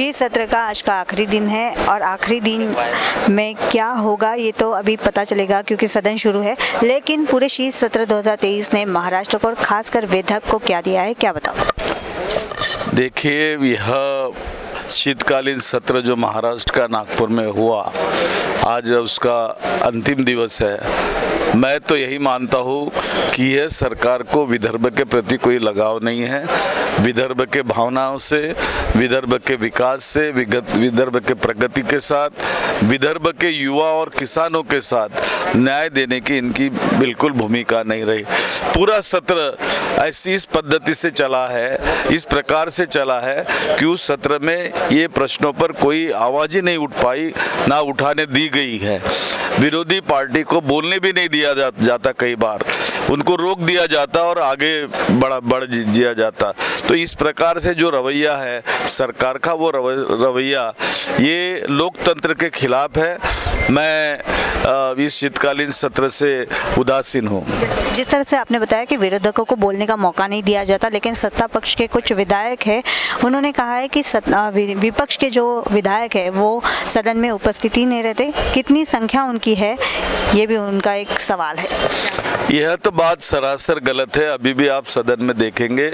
शीत सत्र का आज का आखिरी दिन है और आखिरी दिन में क्या होगा ये तो अभी पता चलेगा क्योंकि सदन शुरू है। लेकिन पूरे शीत सत्र 2023 ने महाराष्ट्र को और खासकर विदर्भ को क्या दिया है, क्या बताओ? देखिए, यह शीतकालीन सत्र जो महाराष्ट्र का नागपुर में हुआ, आज उसका अंतिम दिवस है। मैं तो यही मानता हूँ कि यह सरकार को विदर्भ के प्रति कोई लगाव नहीं है। विदर्भ के भावनाओं से, विदर्भ के विकास से विदर्भ के प्रगति के साथ, विदर्भ के युवा और किसानों के साथ न्याय देने की इनकी बिल्कुल भूमिका नहीं रही। पूरा सत्र ऐसी इस पद्धति से चला है इस प्रकार से चला है कि उस सत्र में ये प्रश्नों पर कोई आवाज़ ही नहीं उठ पाई ना उठाने दी गई है। विरोधी पार्टी को बोलने भी नहीं दिया जा, जाता कई बार। उनको रोक दिया जाता और आगे बढ़ा बढ़ दिया जाता। तो इस प्रकार से जो रवैया है सरकार का वो रवैया ये लोकतंत्र के खिलाफ है। मैं इस शीतकालीन सत्र से उदासीन हूँ। जिस तरह से आपने बताया कि विरोधकों को बोलने का मौका नहीं दिया जाता लेकिन सत्ता पक्ष के कुछ विधायक है उन्होंने कहा है कि विपक्ष के जो विधायक है वो सदन में उपस्थिति नहीं रहते। कितनी संख्या उनकी है ये भी उनका एक सवाल है। यह तो बात सरासर गलत है। अभी भी आप सदन में देखेंगे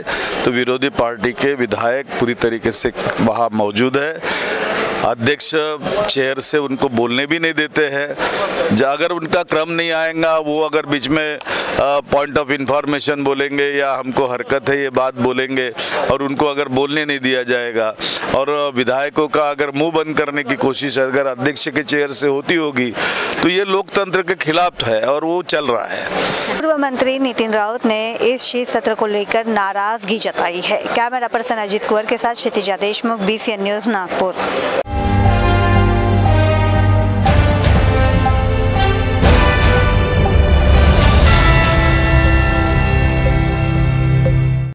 तो विरोधी पार्टी के विधायक पूरी तरीके से वहाँ मौजूद है। अध्यक्ष चेयर से उनको बोलने भी नहीं देते हैं। अगर उनका क्रम नहीं आएगा, वो अगर बीच में पॉइंट ऑफ़ इंफॉर्मेशन बोलेंगे या हमको हरकत है, ये बात बोलेंगे और उनको अगर बोलने नहीं दिया जाएगा और विधायकों का अगर मुँह बंद करने की कोशिश अगर अध्यक्ष के चेयर से होती होगी तो ये लोकतंत्र के खिलाफ है और वो चल रहा है। पूर्व मंत्री नितिन राउत ने इस शीत सत्र को लेकर नाराज़गी जताई है। कैमरा पर्सन अजित कुंवर के साथ क्षितिजा देशमुख बी न्यूज़ नागपुर।